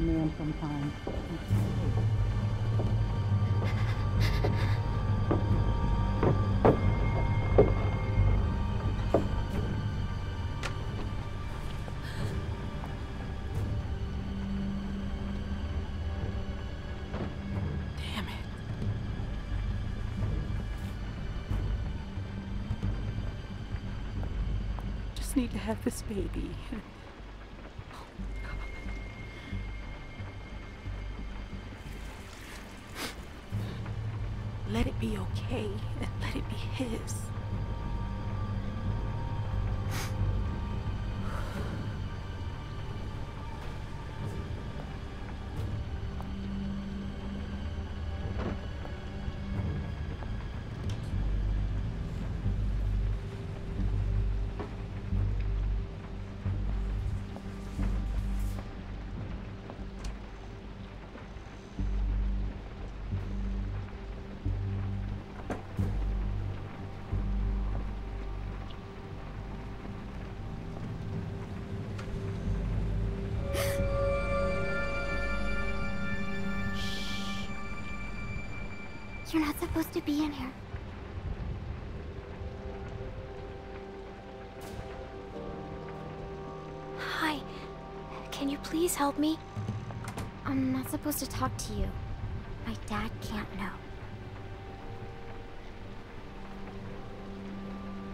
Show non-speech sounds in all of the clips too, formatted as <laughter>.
man sometimes. Damn it. Just need to have this baby. <laughs> okay and let it be his. You're not supposed to be in here. Hi. Can you please help me? I'm not supposed to talk to you. My dad can't know.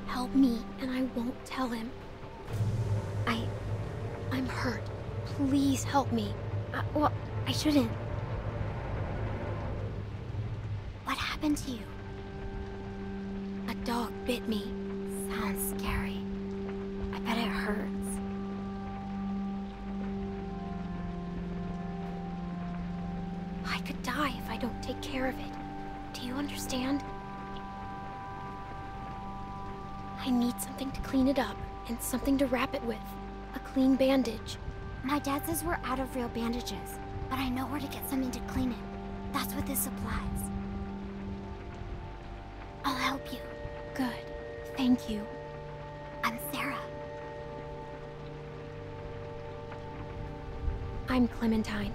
Help me, and I won't tell him. I... I'm hurt. Please help me. I, well, I shouldn't. What happened to you? A dog bit me. Sounds scary. I bet it hurts. I could die if I don't take care of it. Do you understand? I need something to clean it up and something to wrap it with. A clean bandage. My dad says we're out of real bandages, but I know where to get something to clean it. That's what this supplies. Thank you. I'm Sarah. I'm Clementine.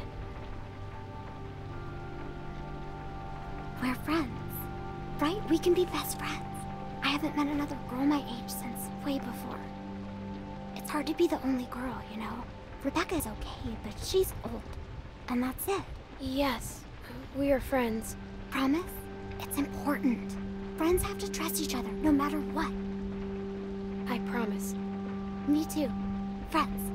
We're friends. Right? We can be best friends. I haven't met another girl my age since way before. It's hard to be the only girl, you know? Rebecca's okay, but she's old. And that's it. Yes, we are friends. Promise? It's important. Friends have to trust each other, no matter what. I promise. Me too. Friends.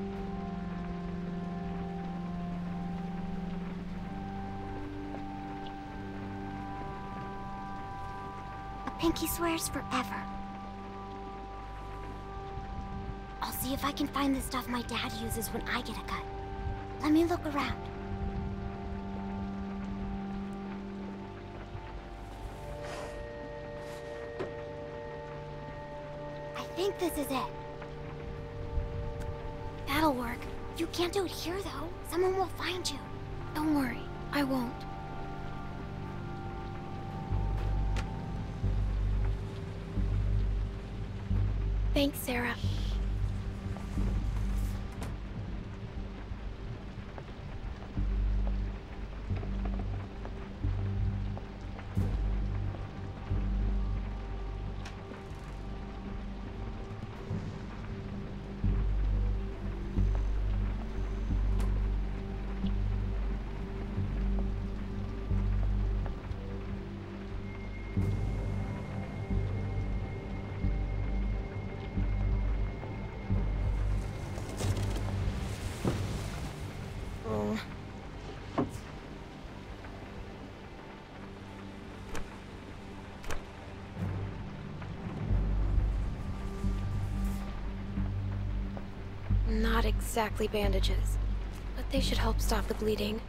A pinky swears forever. I'll see if I can find the stuff my dad uses when I get a cut. Let me look around. This is it. That'll work. You can't do it here, though. Someone will find you. Don't worry, I won't. Thanks, Sarah. Not exactly bandages, but they should help stop the bleeding.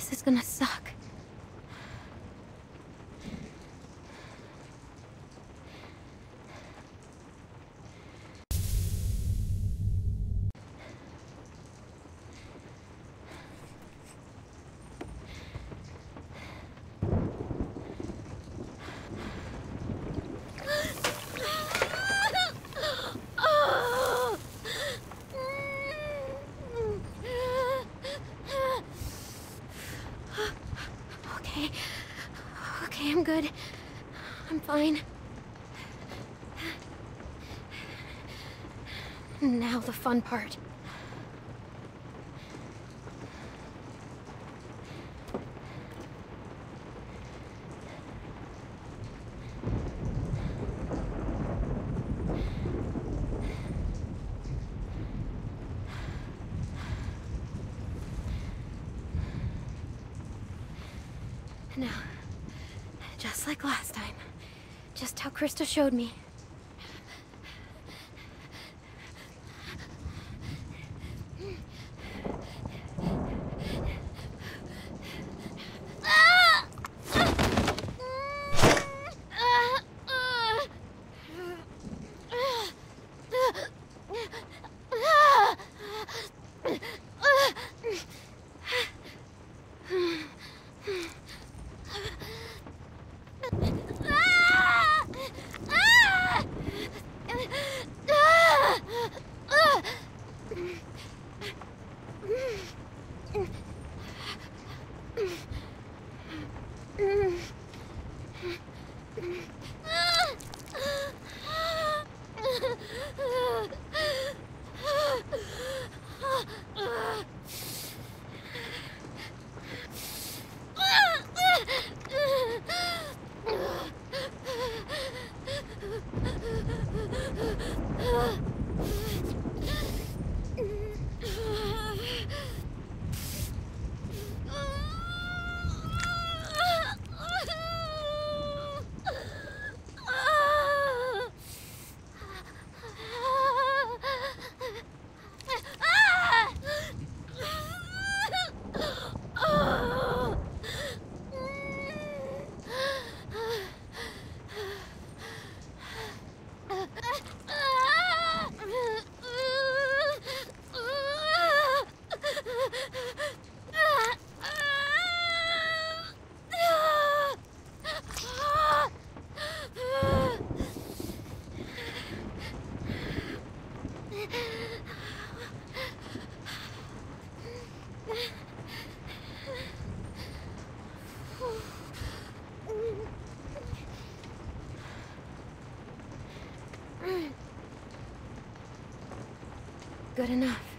This is gonna suck. Okay. Okay, I'm good. I'm fine. Now the fun part. Now, just like last time. Just how Christa showed me. Good enough.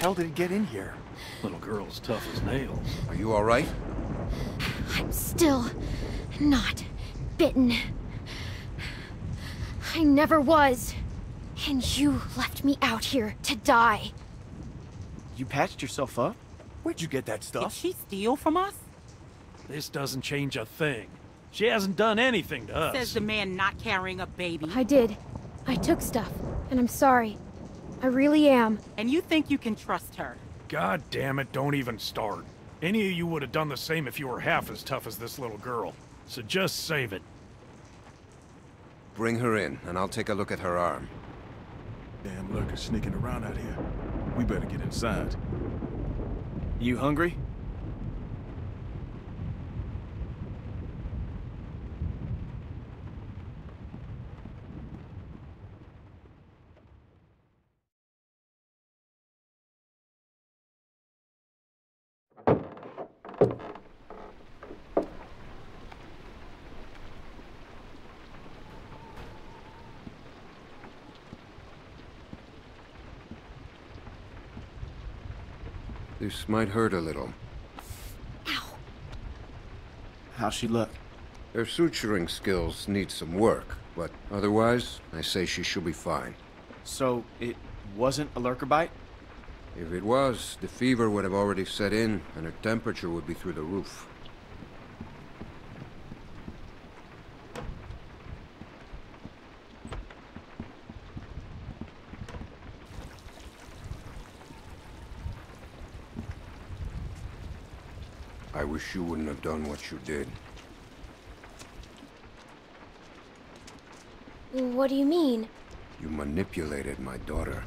Hell did it get in here? Little girl's tough as nails. Are you alright? I'm still not bitten. I never was. And you left me out here to die. You patched yourself up? Where'd you get that stuff? Did she steal from us? This doesn't change a thing. She hasn't done anything to us. Says the man not carrying a baby. I did. I took stuff, and I'm sorry. I really am. And you think you can trust her? God damn it, don't even start. Any of you would have done the same if you were half as tough as this little girl. So just save it. Bring her in, and I'll take a look at her arm. Damn lurkers sneaking around out here. We better get inside. You hungry? This might hurt a little. Ow. How's she look? Her suturing skills need some work, but otherwise, I say she should be fine. So, it wasn't a lurker bite? If it was, the fever would have already set in, and her temperature would be through the roof. I wish you wouldn't have done what you did. What do you mean? You manipulated my daughter.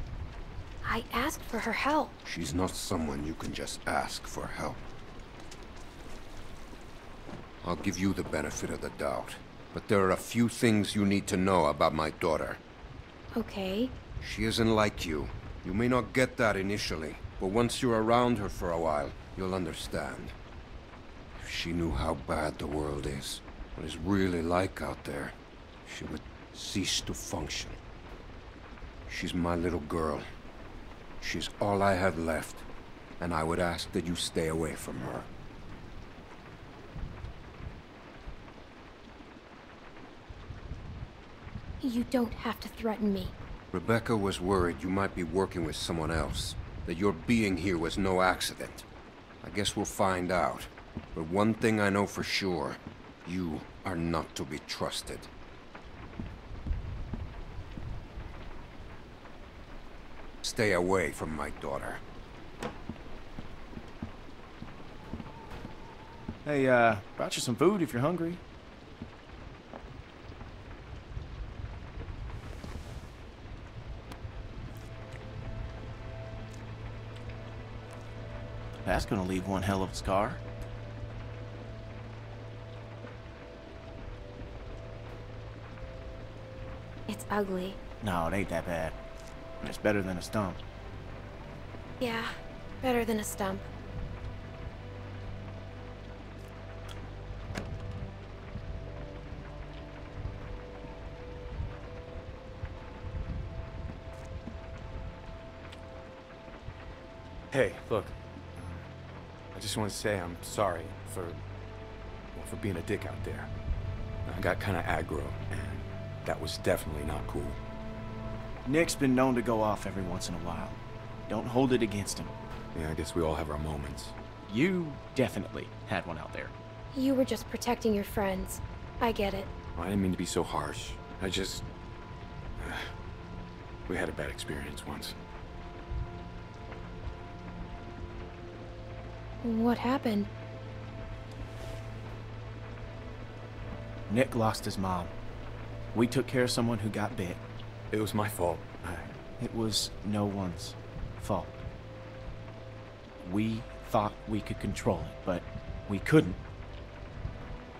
I asked for her help. She's not someone you can just ask for help. I'll give you the benefit of the doubt, but there are a few things you need to know about my daughter. Okay. She isn't like you. You may not get that initially, but once you're around her for a while, you'll understand. She knew how bad the world is, what it's really like out there, she would cease to function. She's my little girl. She's all I have left, and I would ask that you stay away from her. You don't have to threaten me. Rebecca was worried you might be working with someone else, that your being here was no accident. I guess we'll find out. But one thing I know for sure, you are not to be trusted. Stay away from my daughter. Hey, uh, brought you some food if you're hungry. That's gonna leave one hell of a scar. Ugly. No, it ain't that bad. It's better than a stump. Yeah, better than a stump. Hey, look. I just want to say I'm sorry for, well, for being a dick out there. I got kind of aggro, and that was definitely not cool. Nick's been known to go off every once in a while. Don't hold it against him. Yeah, I guess we all have our moments. You definitely had one out there. You were just protecting your friends. I get it. I didn't mean to be so harsh. I just... <sighs> we had a bad experience once. What happened? Nick lost his mom. We took care of someone who got bit. It was my fault. I... It was no one's fault. We thought we could control it, but we couldn't.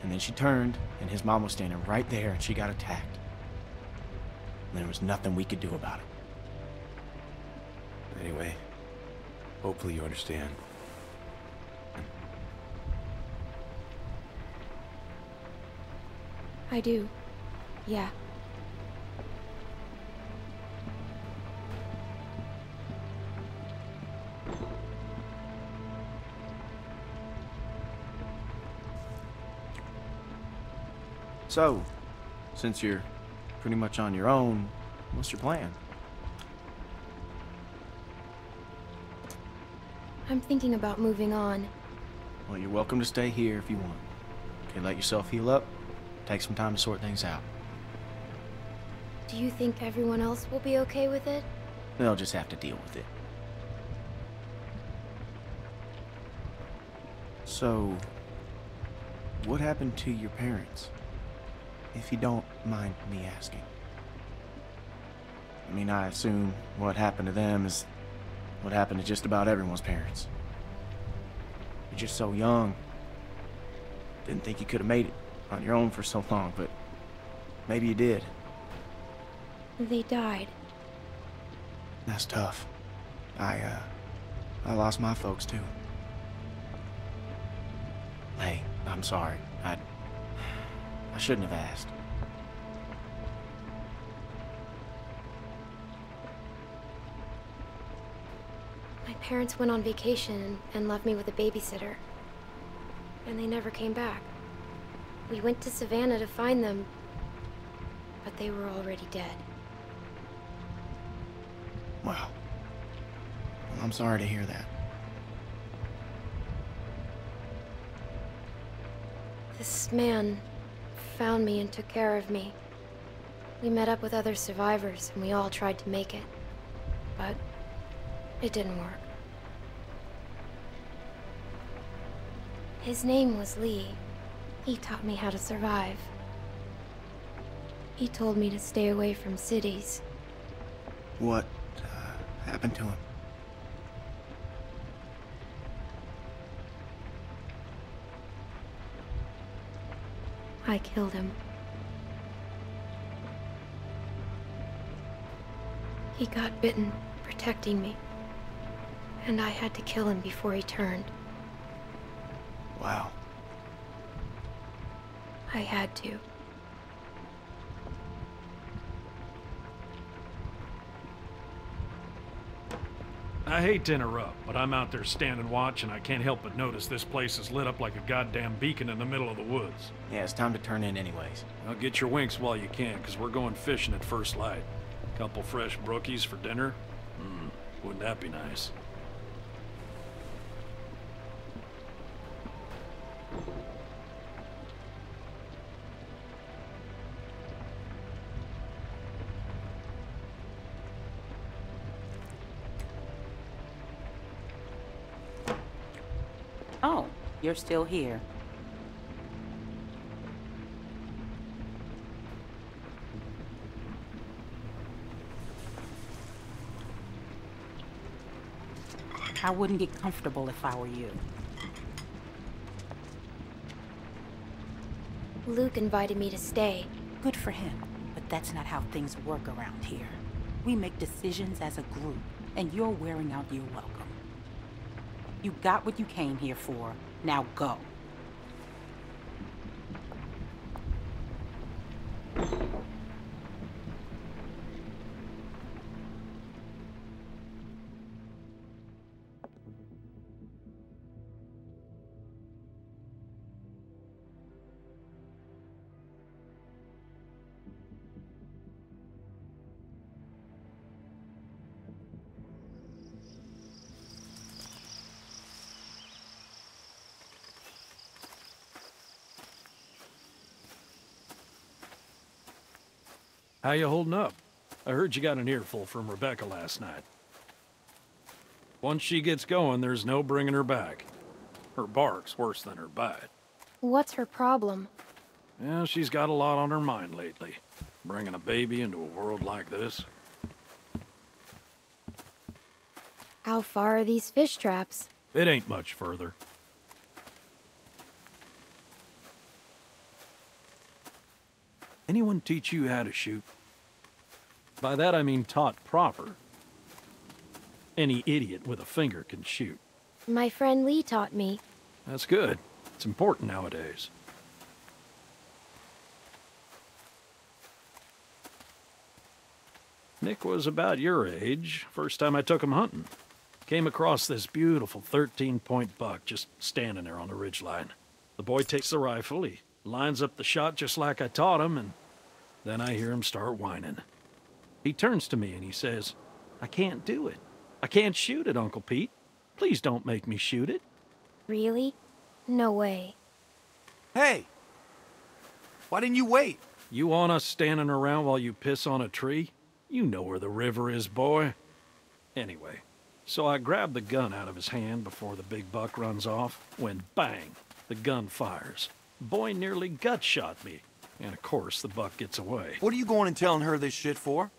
And then she turned, and his mom was standing right there, and she got attacked. And there was nothing we could do about it. Anyway, hopefully you understand. I do. Yeah. So, since you're pretty much on your own, what's your plan? I'm thinking about moving on. Well, you're welcome to stay here if you want. Okay, let yourself heal up, take some time to sort things out. Do you think everyone else will be okay with it? They'll just have to deal with it. So, what happened to your parents? If you don't mind me asking. I mean, I assume what happened to them is what happened to just about everyone's parents. You're just so young. Didn't think you could have made it on your own for so long, but maybe you did. They died. That's tough. I, uh, I lost my folks too. Hey, I'm sorry. I, I shouldn't have asked. My parents went on vacation and left me with a babysitter. And they never came back. We went to Savannah to find them, but they were already dead. Well, I'm sorry to hear that. This man found me and took care of me. We met up with other survivors and we all tried to make it. But it didn't work. His name was Lee. He taught me how to survive. He told me to stay away from cities. What happened to him? I killed him. He got bitten, protecting me. And I had to kill him before he turned. Wow. I had to. I hate to interrupt, but I'm out there standing watch and I can't help but notice this place is lit up like a goddamn beacon in the middle of the woods. Yeah, it's time to turn in anyways. Now get your winks while you can, because we're going fishing at first light. Couple fresh brookies for dinner? Hmm, wouldn't that be nice? You're still here. I wouldn't get comfortable if I were you. Luke invited me to stay. Good for him, but that's not how things work around here. We make decisions as a group, and you're wearing out your welcome. You got what you came here for. Now go. How you holding up? I heard you got an earful from Rebecca last night. Once she gets going, there's no bringing her back. Her bark's worse than her bite. What's her problem? Yeah, she's got a lot on her mind lately. Bringing a baby into a world like this. How far are these fish traps? It ain't much further. Anyone teach you how to shoot? By that I mean taught proper. Any idiot with a finger can shoot. My friend Lee taught me. That's good. It's important nowadays. Nick was about your age, first time I took him hunting. Came across this beautiful 13-point buck just standing there on the ridgeline. The boy takes the rifle, he lines up the shot just like I taught him, and then I hear him start whining. He turns to me and he says, I can't do it. I can't shoot it, Uncle Pete. Please don't make me shoot it. Really? No way. Hey! Why didn't you wait? You want us standing around while you piss on a tree? You know where the river is, boy. Anyway, so I grabbed the gun out of his hand before the big buck runs off, when bang, the gun fires. Boy nearly gut shot me, and of course the buck gets away. What are you going and telling her this shit for?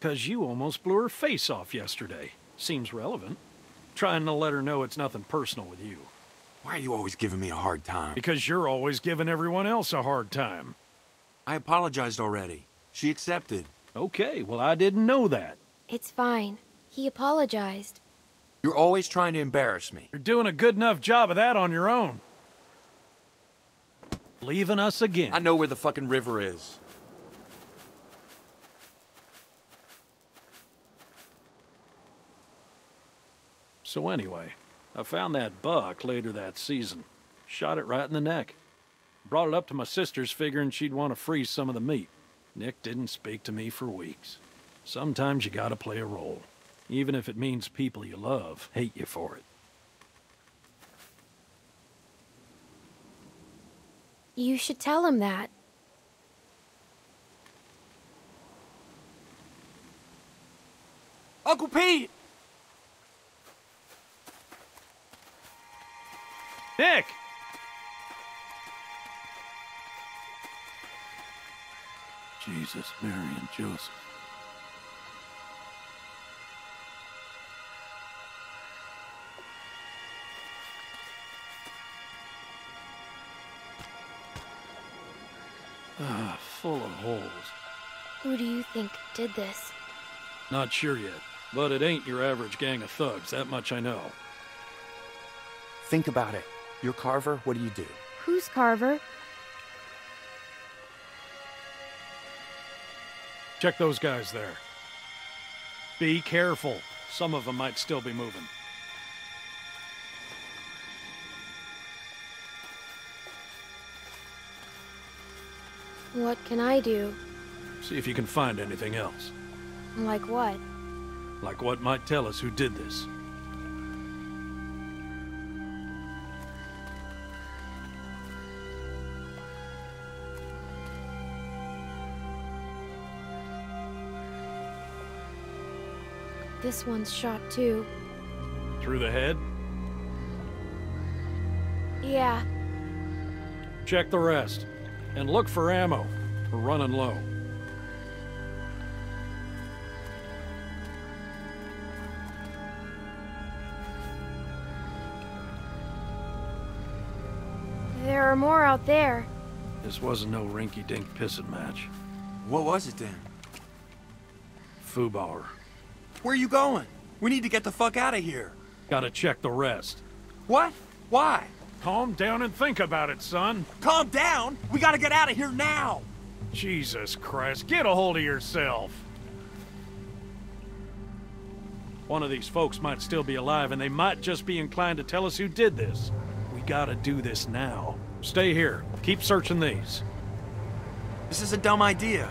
Cause you almost blew her face off yesterday. Seems relevant. Trying to let her know it's nothing personal with you. Why are you always giving me a hard time? Because you're always giving everyone else a hard time. I apologized already. She accepted. Okay, well I didn't know that. It's fine. He apologized. You're always trying to embarrass me. You're doing a good enough job of that on your own. Leaving us again. I know where the fucking river is. So anyway, I found that buck later that season. Shot it right in the neck. Brought it up to my sister's figuring she'd want to freeze some of the meat. Nick didn't speak to me for weeks. Sometimes you gotta play a role. Even if it means people you love hate you for it. You should tell him that. Uncle Pete! Nick! Jesus, Mary, and Joseph. Ah, full of holes. Who do you think did this? Not sure yet, but it ain't your average gang of thugs, that much I know. Think about it. You're Carver, what do you do? Who's Carver? Check those guys there. Be careful. Some of them might still be moving. What can I do? See if you can find anything else. Like what? Like what might tell us who did this. This one's shot too. Through the head? Yeah, Check the rest. And look for ammo. We're running low. there are more out there. This wasn't no rinky-dink pissing match. What was it then? Fubauer. Where are you going? We need to get the fuck out of here. Gotta check the rest. What? Why? Calm down and think about it, son. Calm down! We gotta get out of here now! Jesus Christ, get a hold of yourself. One of these folks might still be alive, and they might just be inclined to tell us who did this. We gotta do this now. Stay here. Keep searching these. This is a dumb idea.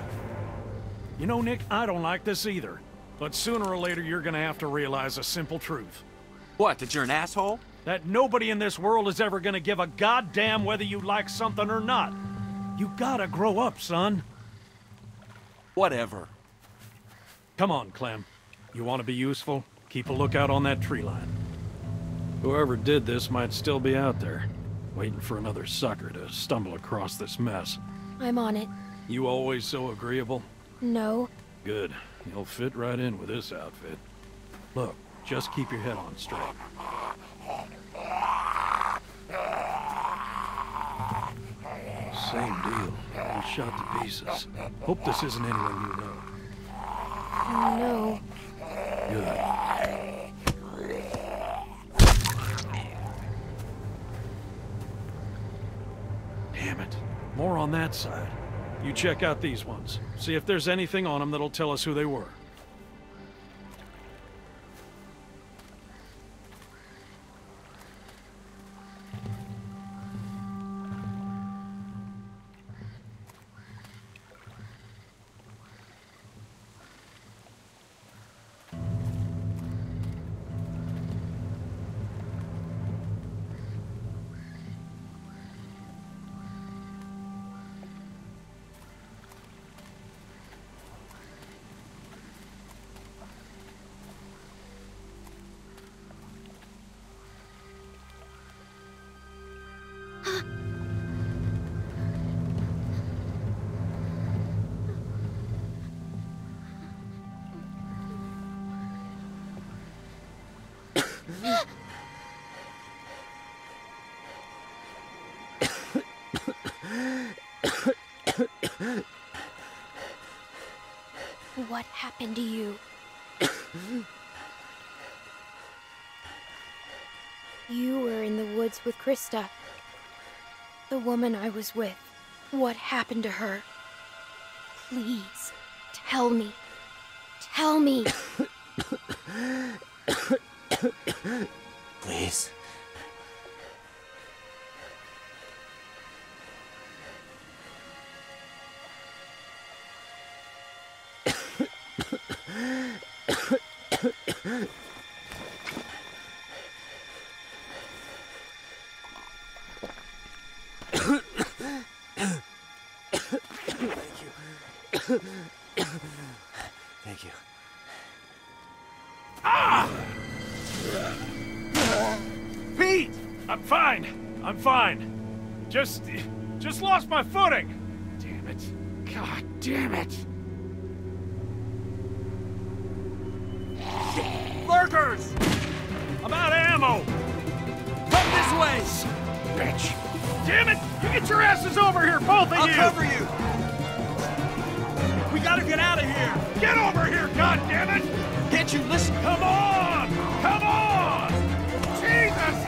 You know, Nick, I don't like this either. But sooner or later, you're gonna have to realize a simple truth. What, that you're an asshole? That nobody in this world is ever gonna give a goddamn whether you like something or not. You gotta grow up, son. Whatever. Come on, Clem. You want to be useful? Keep a lookout on that tree line. Whoever did this might still be out there, waiting for another sucker to stumble across this mess. I'm on it. You always so agreeable? No. Good. You'll fit right in with this outfit. Look, just keep your head on straight. Same deal. All shot to pieces. Hope this isn't anyone you know. No. Good. Damn it. More on that side. You check out these ones. See if there's anything on them that'll tell us who they were. What happened to you? you were in the woods with Christa. The woman I was with. What happened to her? Please, tell me. Tell me. Please. Thank you. Thank you. Ah! Pete! I'm fine. I'm fine. Just. just lost my footing. Damn it. God damn it. Lurkers! I'm out of ammo! Come this way! Bitch! Damn it! You get your asses over here, both of I'll you! cover you. We gotta get out of here. Get over here, God damn it! Can't you listen? Come on! Come on! Jesus!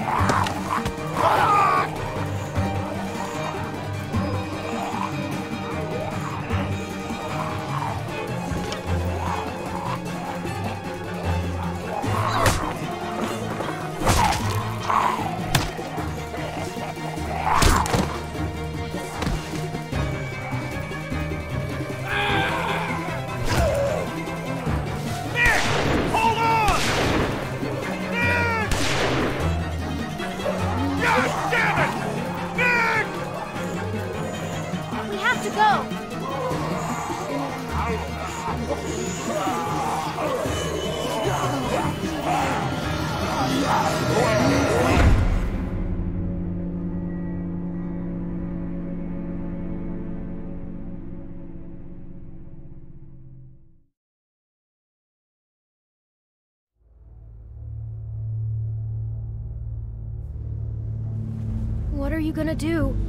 To go. What are you gonna do?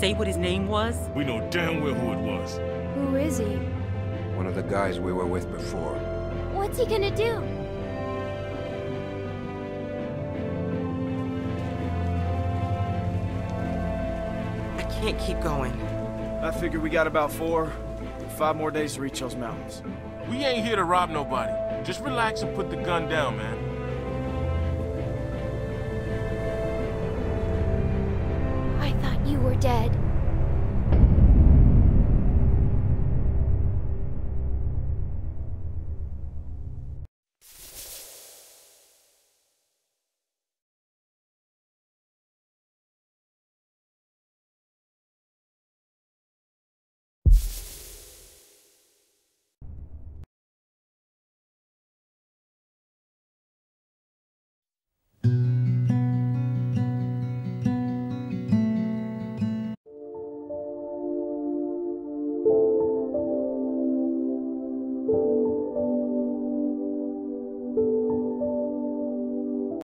Say what his name was? We know damn well who it was. Who is he? One of the guys we were with before. What's he gonna do? I can't keep going. I figure we got about four, five more days to reach those mountains. We ain't here to rob nobody. Just relax and put the gun down, man. Dead.